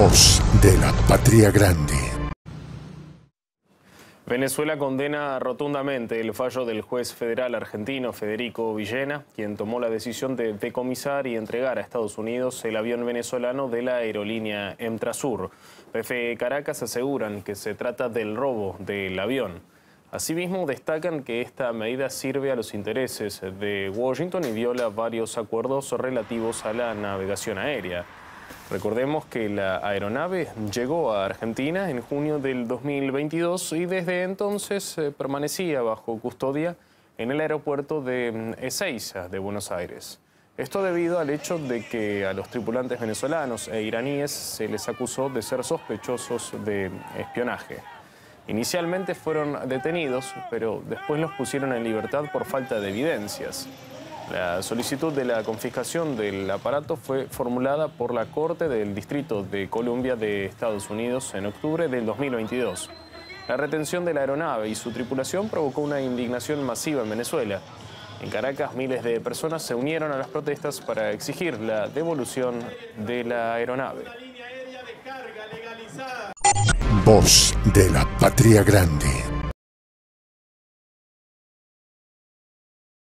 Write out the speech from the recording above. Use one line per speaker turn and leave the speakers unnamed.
Voz de la Patria Grande.
Venezuela condena rotundamente el fallo del juez federal argentino Federico Villena, quien tomó la decisión de decomisar y entregar a Estados Unidos el avión venezolano de la aerolínea Emtrasur. PFE Caracas aseguran que se trata del robo del avión. Asimismo, destacan que esta medida sirve a los intereses de Washington y viola varios acuerdos relativos a la navegación aérea. Recordemos que la aeronave llegó a Argentina en junio del 2022 y desde entonces eh, permanecía bajo custodia en el aeropuerto de mm, Ezeiza de Buenos Aires. Esto debido al hecho de que a los tripulantes venezolanos e iraníes se les acusó de ser sospechosos de espionaje. Inicialmente fueron detenidos, pero después los pusieron en libertad por falta de evidencias. La solicitud de la confiscación del aparato fue formulada por la Corte del Distrito de Columbia de Estados Unidos en octubre del 2022. La retención de la aeronave y su tripulación provocó una indignación masiva en Venezuela. En Caracas, miles de personas se unieron a las protestas para exigir la devolución de la aeronave.
Voz de la Patria Grande.